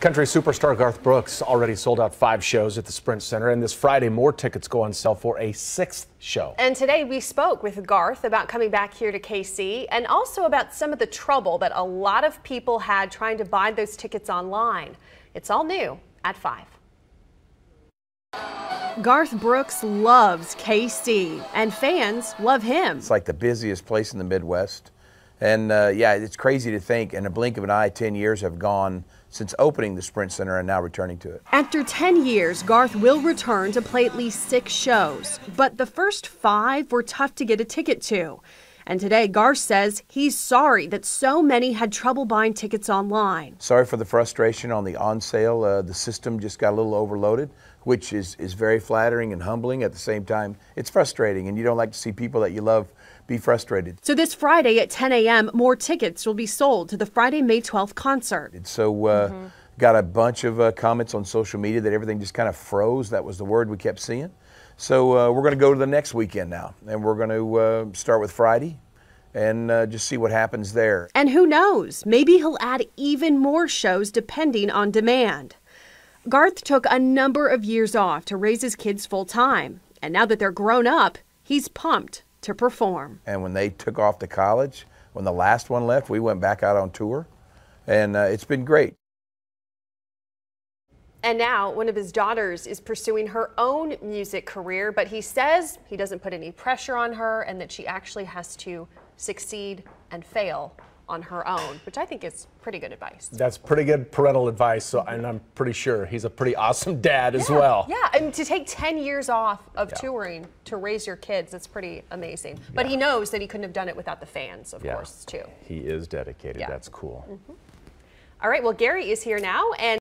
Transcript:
Country superstar Garth Brooks already sold out five shows at the Sprint Center, and this Friday, more tickets go on sale for a sixth show. And today we spoke with Garth about coming back here to KC and also about some of the trouble that a lot of people had trying to buy those tickets online. It's all new at 5. Garth Brooks loves KC, and fans love him. It's like the busiest place in the Midwest. And uh, yeah, it's crazy to think in a blink of an eye, 10 years have gone since opening the Sprint Center and now returning to it. After 10 years, Garth will return to play at least six shows, but the first five were tough to get a ticket to. And today, Garth says he's sorry that so many had trouble buying tickets online. Sorry for the frustration on the on sale. Uh, the system just got a little overloaded, which is, is very flattering and humbling at the same time. It's frustrating, and you don't like to see people that you love be frustrated. So this Friday at 10 a.m., more tickets will be sold to the Friday, May 12th concert. So, uh, mm-hmm. Got a bunch of uh, comments on social media that everything just kind of froze. That was the word we kept seeing. So uh, we're going to go to the next weekend now, and we're going to uh, start with Friday and uh, just see what happens there. And who knows? Maybe he'll add even more shows depending on demand. Garth took a number of years off to raise his kids full time, and now that they're grown up, he's pumped to perform. And when they took off to college, when the last one left, we went back out on tour, and uh, it's been great. And now one of his daughters is pursuing her own music career, but he says he doesn't put any pressure on her and that she actually has to succeed and fail on her own, which I think is pretty good advice. That's pretty good parental advice, so, and I'm pretty sure he's a pretty awesome dad yeah, as well. Yeah, and to take 10 years off of yeah. touring to raise your kids, that's pretty amazing. But yeah. he knows that he couldn't have done it without the fans, of course, too. He is dedicated. That's cool. Mm -hmm. All right, well, Gary is here now. and.